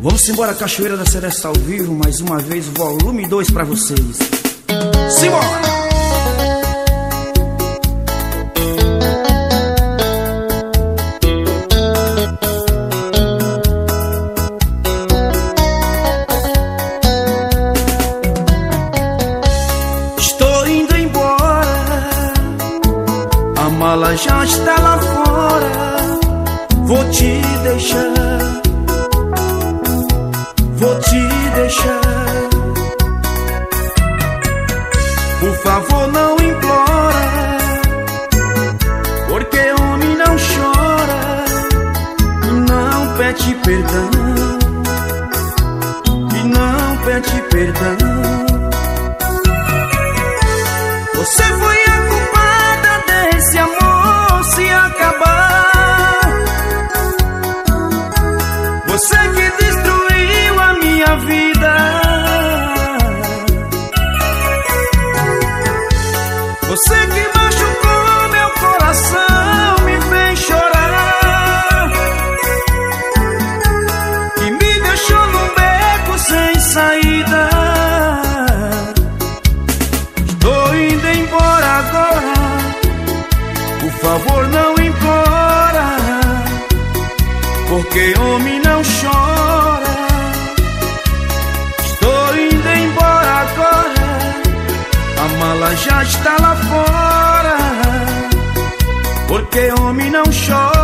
Vamos embora, Cachoeira da Celeste ao vivo, mais uma vez, volume 2 para vocês. Simbora! já está lá fora. Vou te deixar. favor não implora, porque homem não chora. Estou indo embora agora, a mala já está lá fora, porque homem não chora.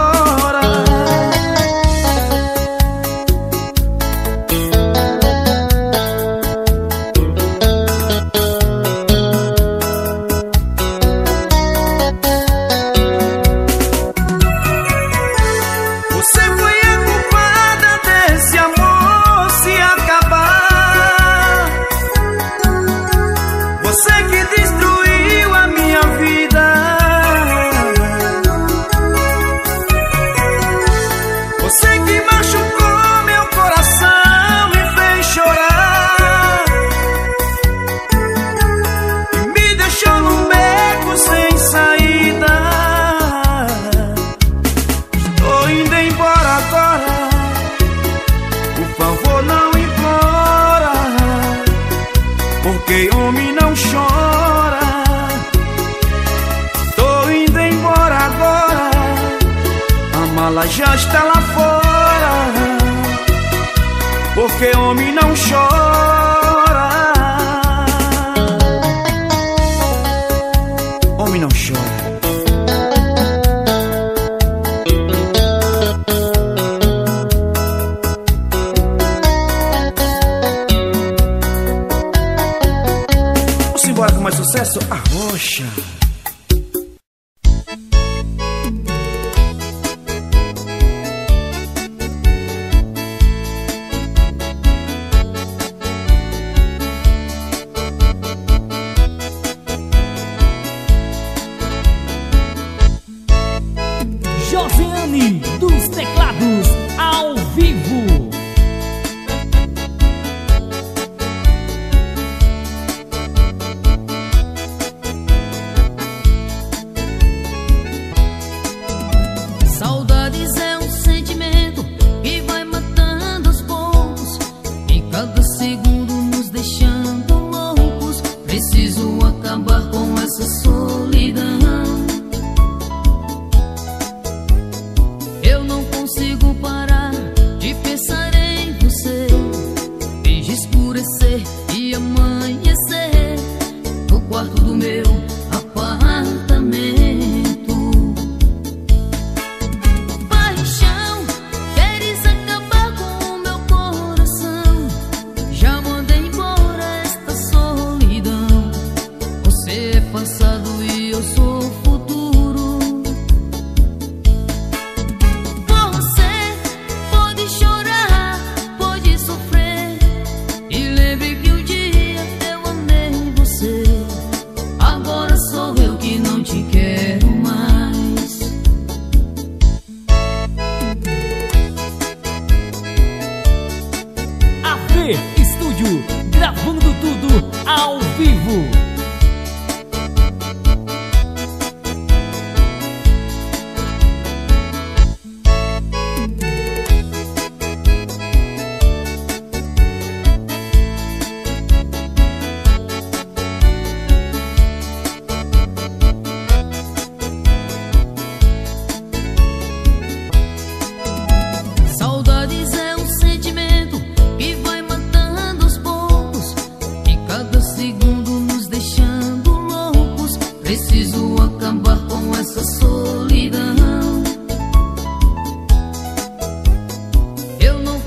que homem não chora.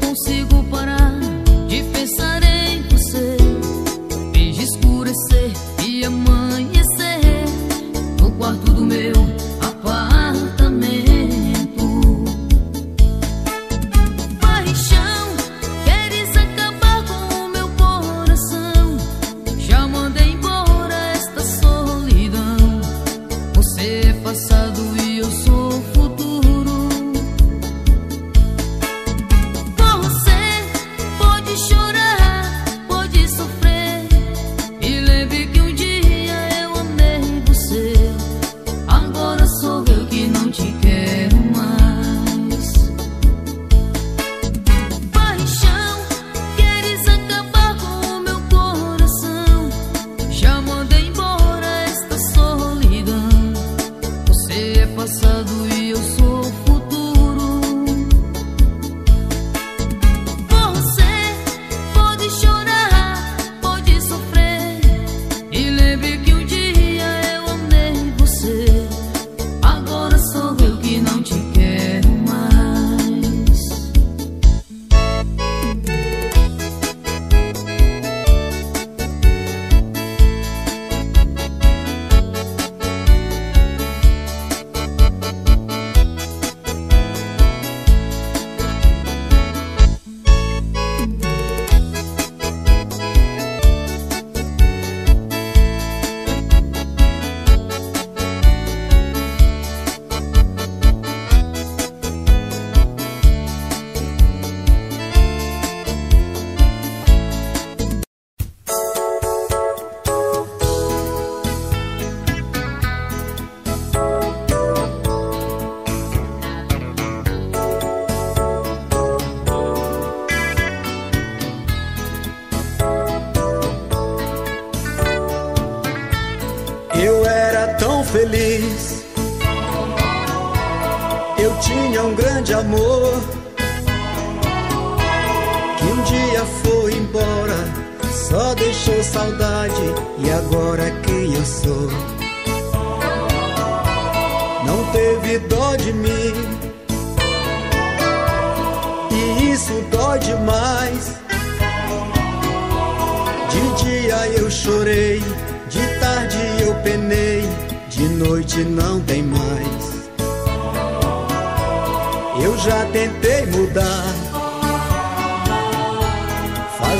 consigo parar de pensar em você, vejo escurecer.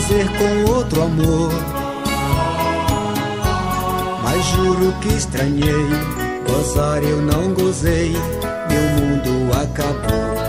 Com outro amor, mas juro que estranhei, gozar eu não gozei, meu mundo acabou.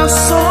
consigo.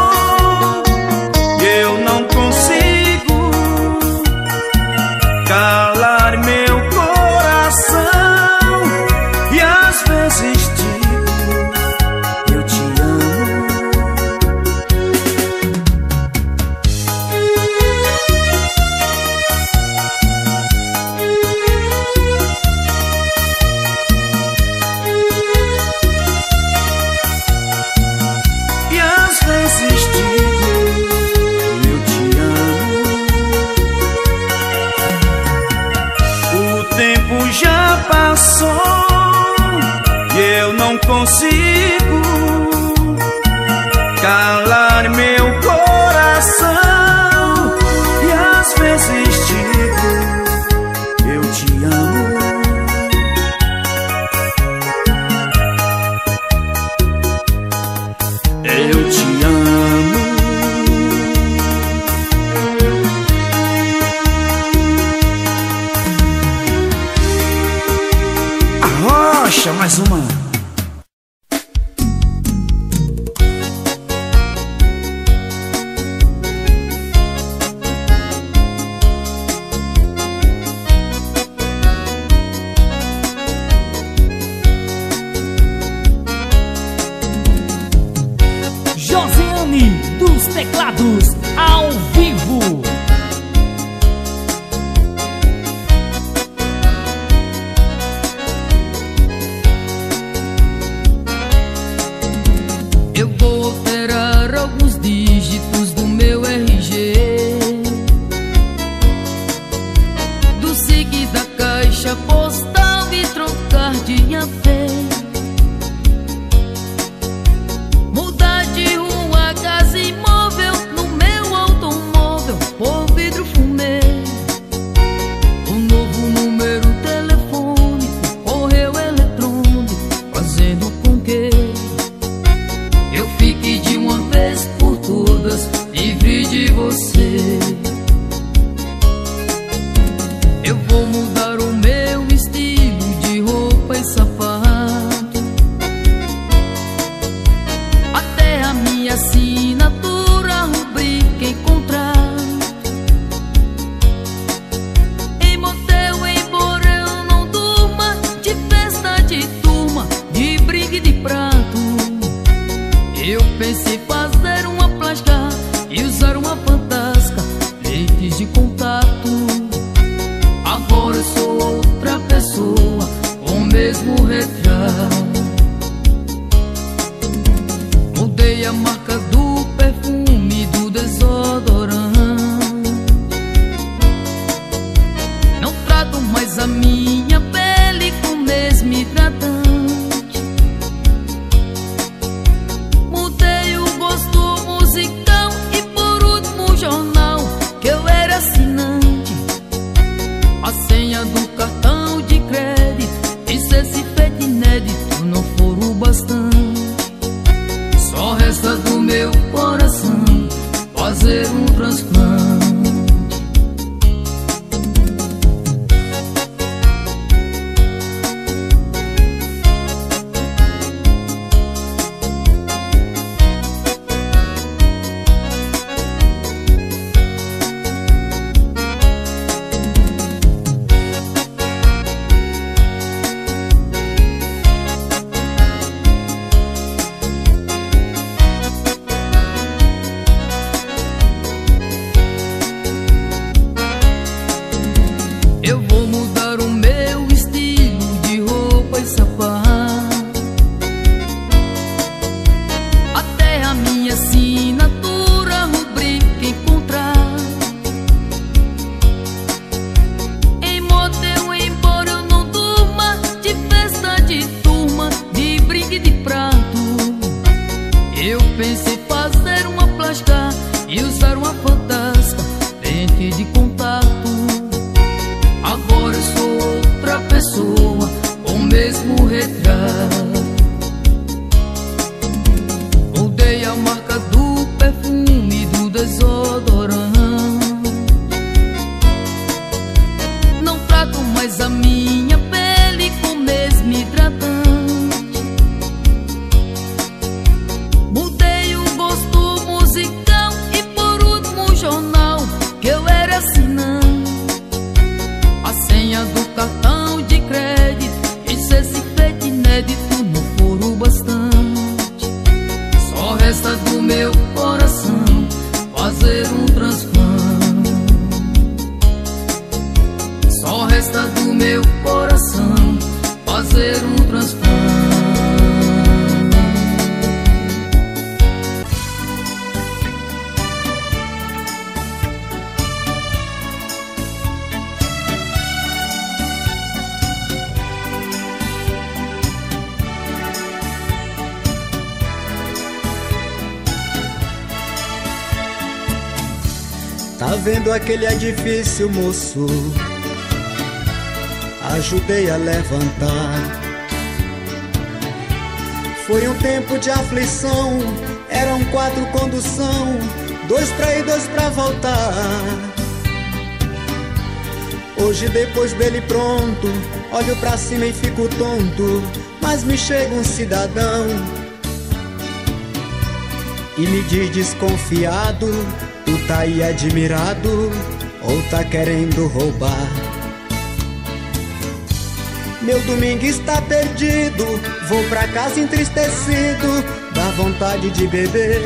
fazer um transplante. Tá vendo aquele edifício, moço? Ajudei a levantar. Foi um tempo de aflição, eram quatro condução, dois pra ir, dois pra voltar. Hoje depois dele pronto, olho pra cima e fico tonto, mas me chega um cidadão e me diz desconfiado, tu tá aí admirado ou tá querendo roubar? Meu domingo está perdido, vou pra casa entristecido, dá vontade de beber.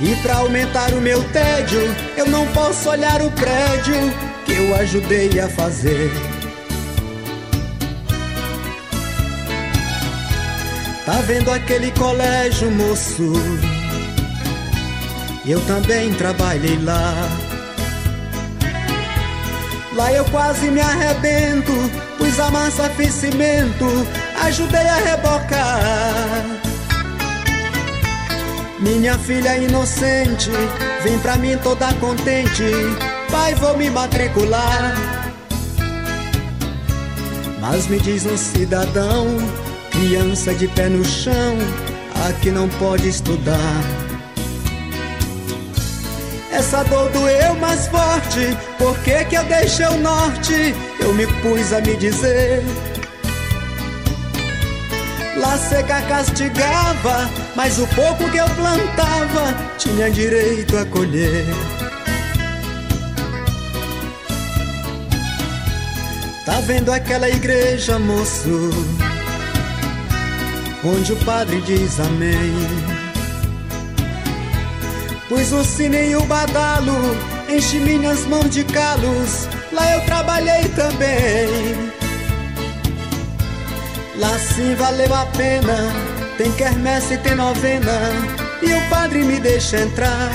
E pra aumentar o meu tédio, eu não posso olhar o prédio que eu ajudei a fazer. Tá vendo aquele colégio, moço? Eu também trabalhei lá. Lá eu quase me arrebento, pus a massa, fiz cimento, ajudei a rebocar. Minha filha inocente, vem pra mim toda contente, pai, vou me matricular. Mas me diz um cidadão, criança de pé no chão, aqui não pode estudar. Essa dor doeu mais forte, por que que eu deixei o norte? Eu me pus a me dizer. Lá seca castigava, mas o pouco que eu plantava tinha direito a colher. Tá vendo aquela igreja, moço? Onde o padre diz amém. Pus o sino e o badalo, enchi minhas mãos de calos, lá eu trabalhei também. Lá sim valeu a pena, tem quermesse tem novena, e o padre me deixa entrar.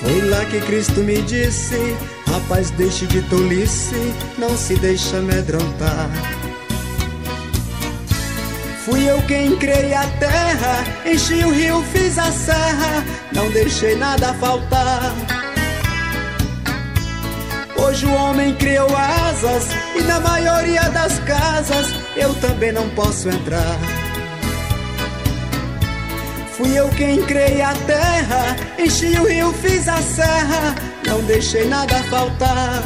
Foi lá que Cristo me disse, rapaz deixe de tolice, não se deixa amedrontar. Fui eu quem criei a terra, enchi o rio, fiz a serra, não deixei nada faltar. Hoje o homem criou asas e na maioria das casas eu também não posso entrar. Fui eu quem criei a terra, enchi o rio, fiz a serra, não deixei nada faltar.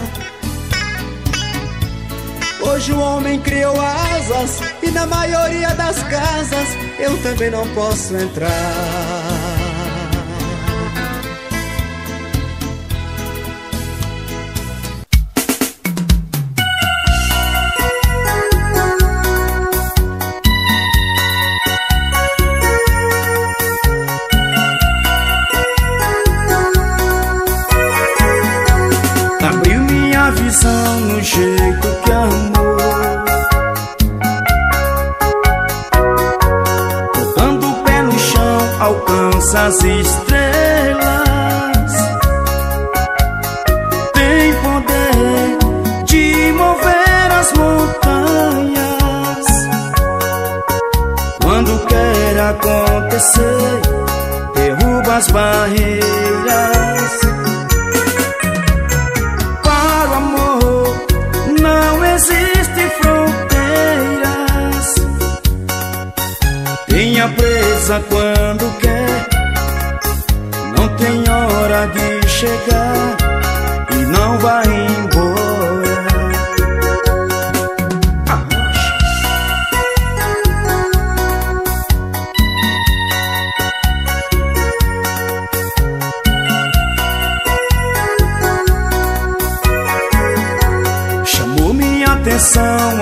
Hoje o homem criou asas e na maioria das casas eu também não posso entrar. Acontecer, derruba as barreiras. Para o amor não existem fronteiras. Tenha presa quando quer hora de chegar e não vai embora.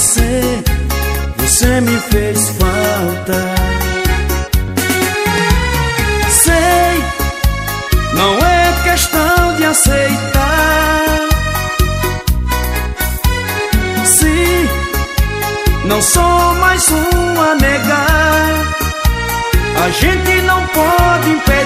você me fez falta. Sei, não é questão de aceitar. Se não sou mais um a negar, a gente não pode impedir.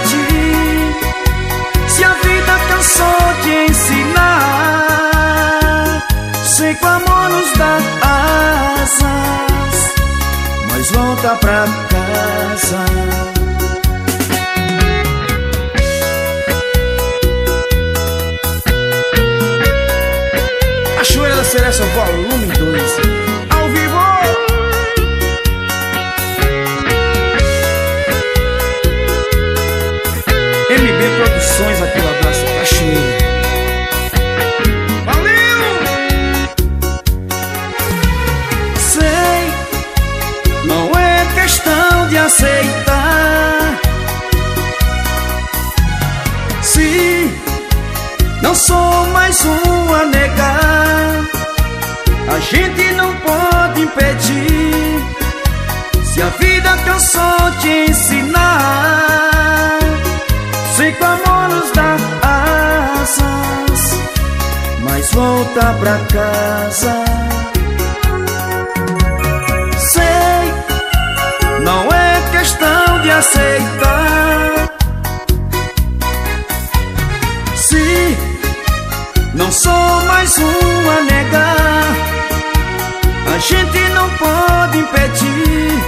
Volta pra casa. Cachoeira da Cereça, volume 2 impedir Se a vida cansou de ensinar Sei que o amor nos dá asas Mas volta pra casa. Sei, não é questão de aceitar. Se não sou mais um a negar A gente não pode impedir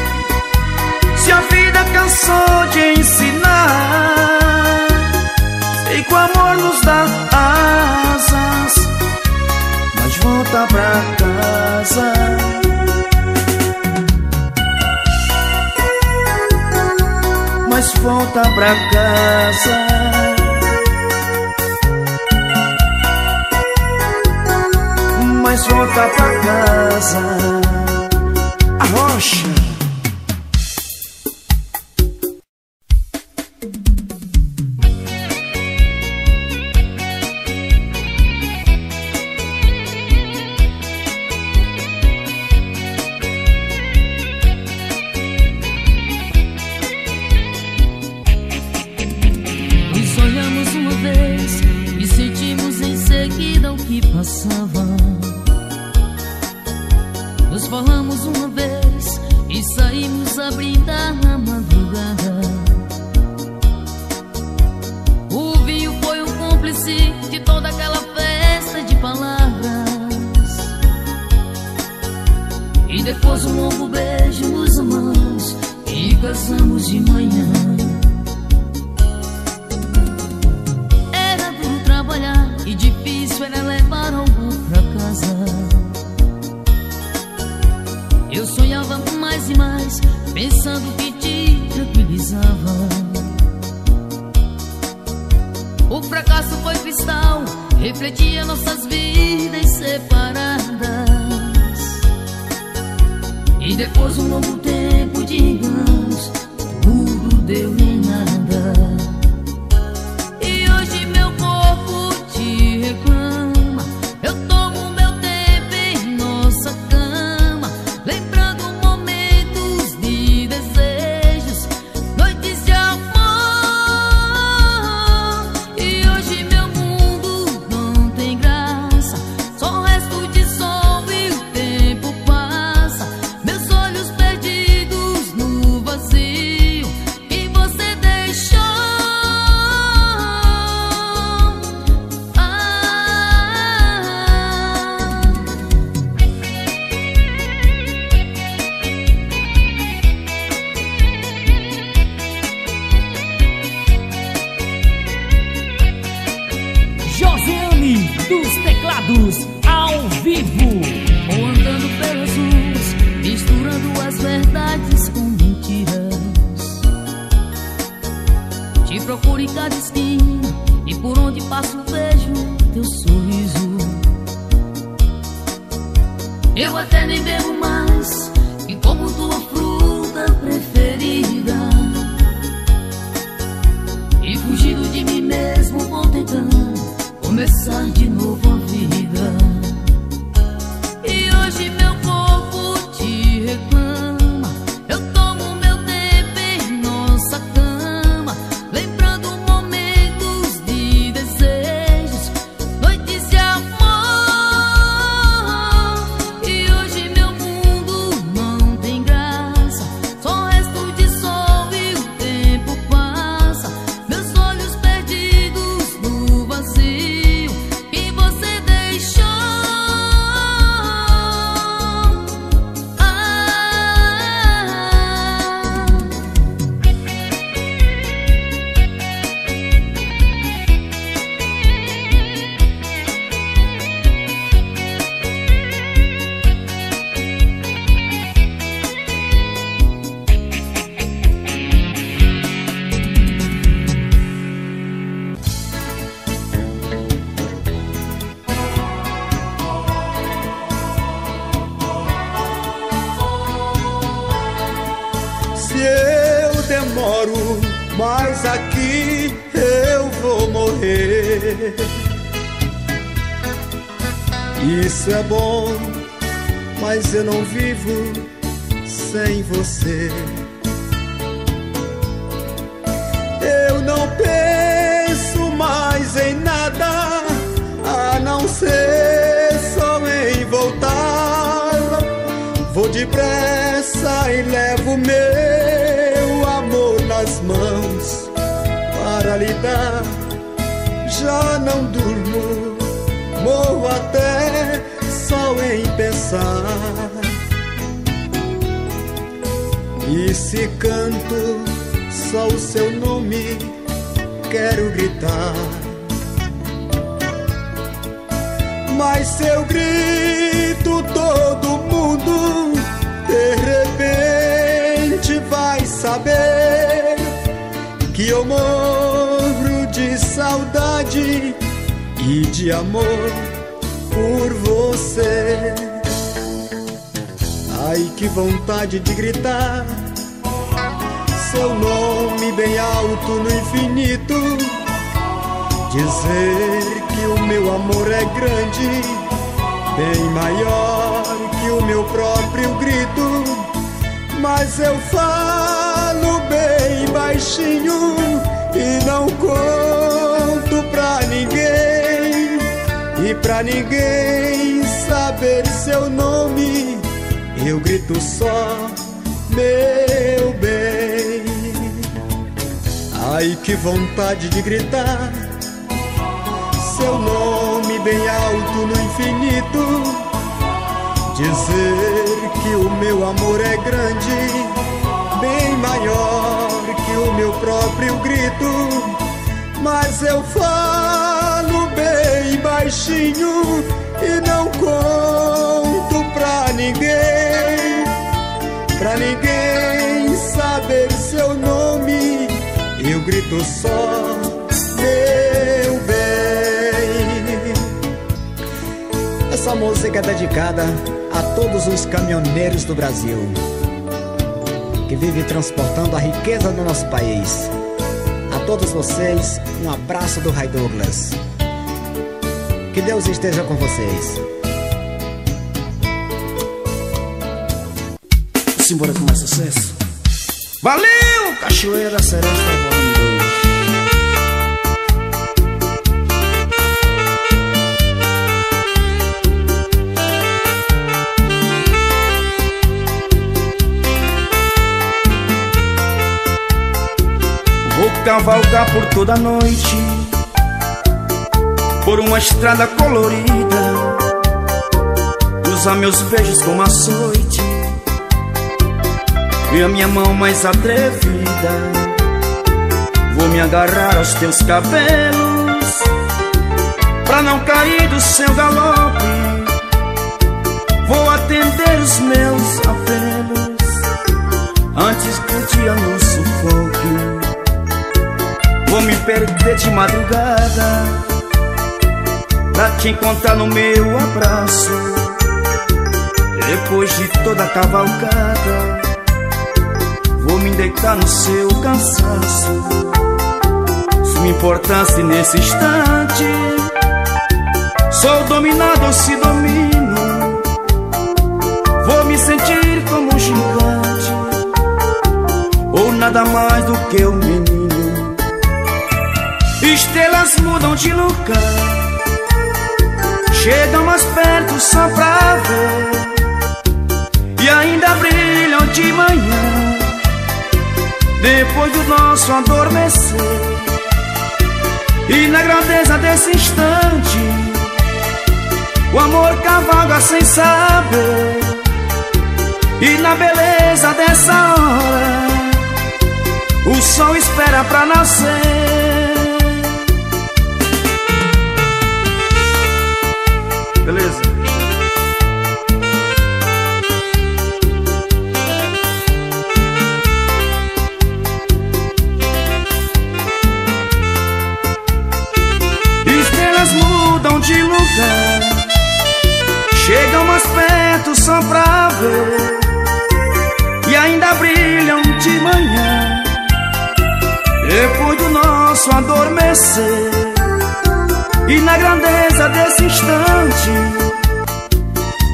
Se a vida cansou de ensinar. Sei que o amor nos dá asas Mas volta pra casa. Mas volta pra casa volta pra casa. A rocha. Falamos uma vez e saímos a brindar na madrugada. O vinho foi o cúmplice de toda aquela festa de palavras. E depois um longo beijo nos amamos e casamos de quero gritar. Mas se eu grito, todo mundo de repente vai saber que eu morro de saudade e de amor por você. Ai, que vontade de gritar seu nome bem alto no infinito. Dizer que o meu amor é grande, bem maior que o meu próprio grito. Mas eu falo bem baixinho e não conto pra ninguém. E pra ninguém saber seu nome, eu grito só, meu Ai, que vontade de gritar seu nome bem alto no infinito. Dizer que o meu amor é grande, bem maior que o meu próprio grito. Mas eu falo bem baixinho e não conto Grito só, meu bem. Essa música é dedicada a todos os caminhoneiros do Brasil que vivem transportando a riqueza do nosso país. A todos vocês, um abraço do Rai Douglas. Que Deus esteja com vocês. Simbora com mais sucesso. Valeu, Cachoeira Seresta cavalgar por toda a noite. Por uma estrada colorida Usar meus beijos como açoite. E a minha mão mais atrevida Vou me agarrar aos teus cabelos. Pra não cair do seu galope Vou atender os meus apelos Antes que o dia nos Vou me perder de madrugada Pra te encontrar no meu abraço Depois de toda a cavalgada Vou me deitar no seu cansaço Sua importância nesse instante Sou dominado ou se domino Vou me sentir como um gigante Ou nada mais do que um menino Estrelas mudam de lugar. Chegam mais perto só pra ver. E ainda brilham de manhã. Depois do nosso adormecer. E na grandeza desse instante O amor cavalga sem saber. E na beleza dessa hora O sol espera pra nascer Chegam mais perto só pra ver. E ainda brilham de manhã. Depois do nosso adormecer. E na grandeza desse instante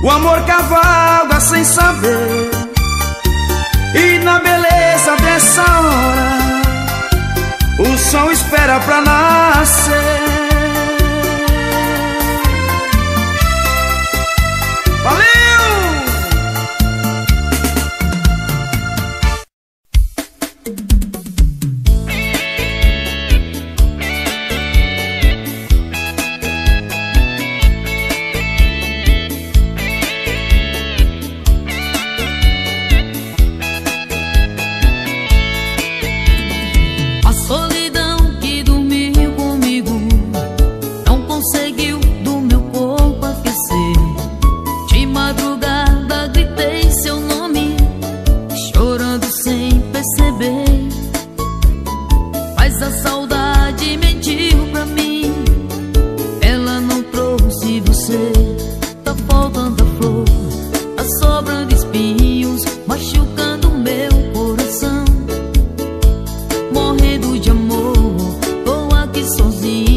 O amor cavalga sem saber. E na beleza dessa hora O sol espera pra nascer. E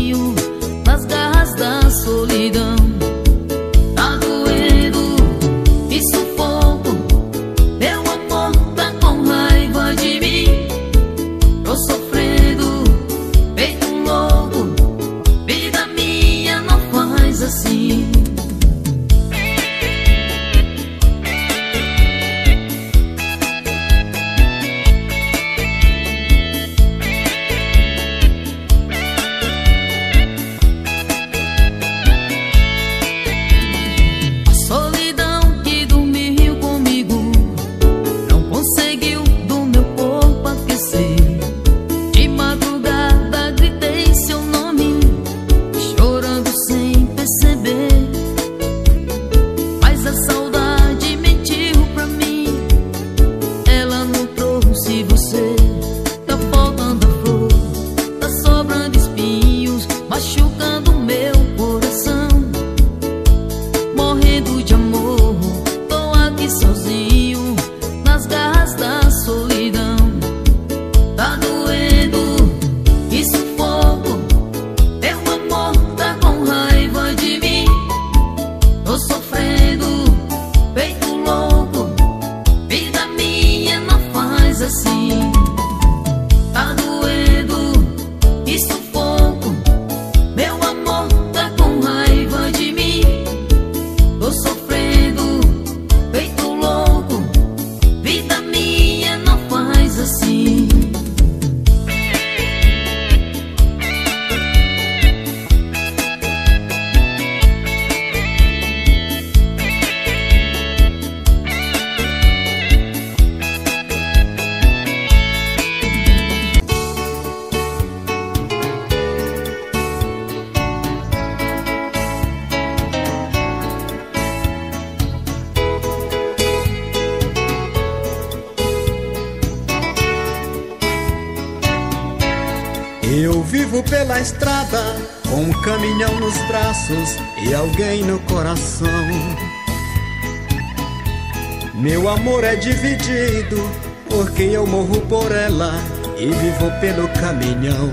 amor é dividido, porque eu morro por ela e vivo pelo caminhão.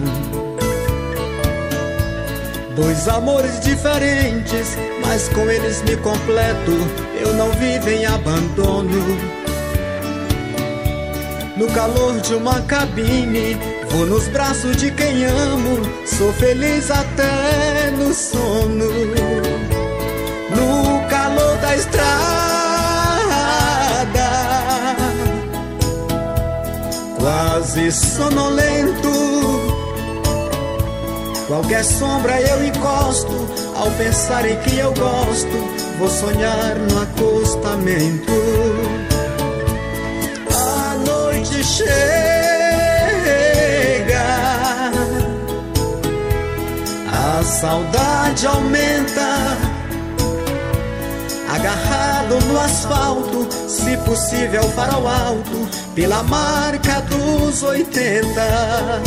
Dois amores diferentes, mas com eles me completo, eu não vivo em abandono. No calor de uma cabine, Vou nos braços de quem amo, sou feliz até no sono. No calor da estrada, quase sonolento. Qualquer sombra eu encosto, ao pensar em que eu gosto, vou sonhar no acostamento. A noite chega a saudade aumenta. Agarrado no asfalto, se possível para o alto, pela marca dos 80.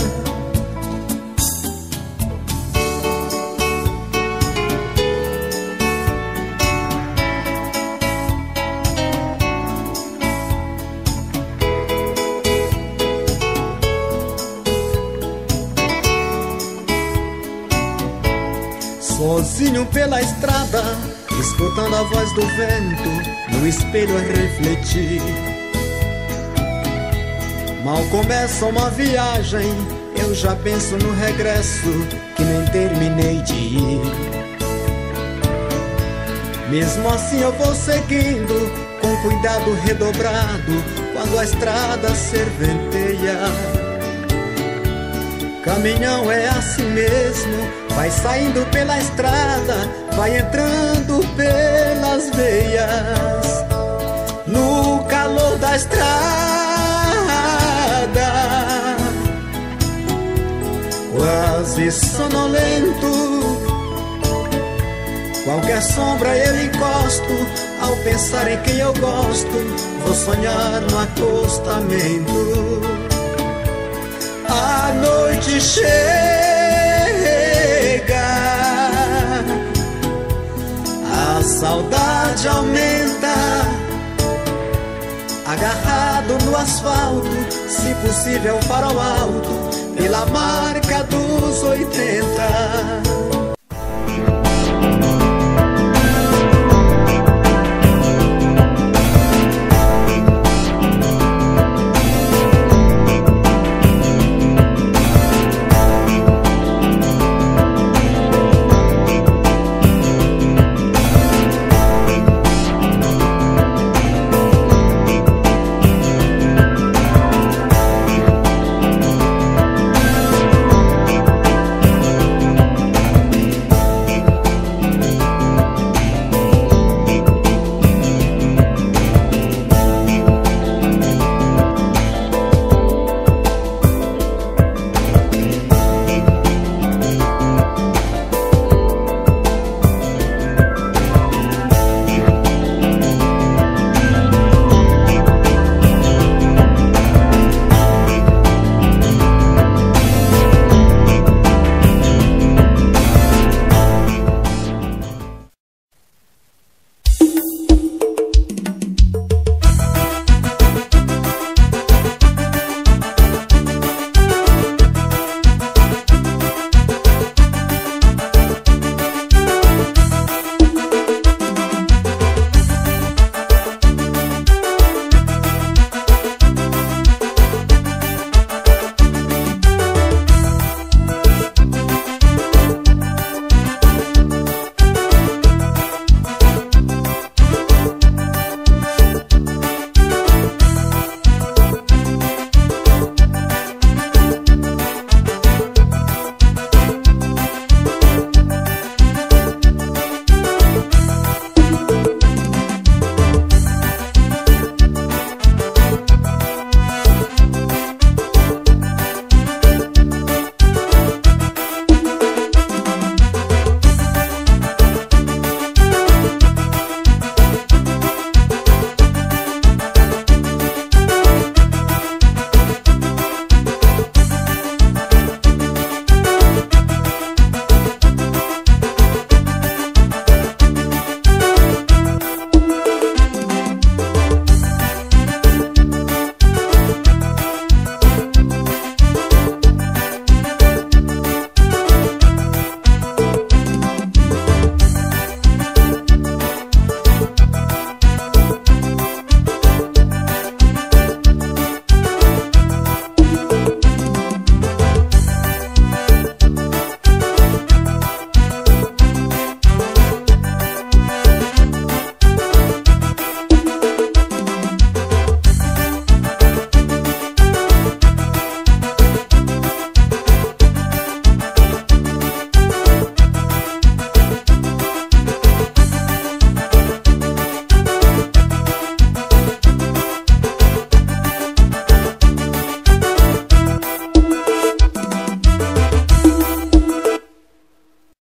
Sozinho pela estrada, escutando a voz do vento, no espelho a refletir. Mal começa uma viagem, eu já penso no regresso que nem terminei de ir. Mesmo assim eu vou seguindo com cuidado redobrado quando a estrada serventeia. Caminhão é assim mesmo, vai saindo pela estrada, vai entrando pelas veias. No calor da estrada quase sonolento. Qualquer sombra eu encosto, ao pensar em quem eu gosto, vou sonhar no acostamento. A noite chega, a saudade aumenta. Agarrado no asfalto, se possível farol alto pela marca dos oitenta.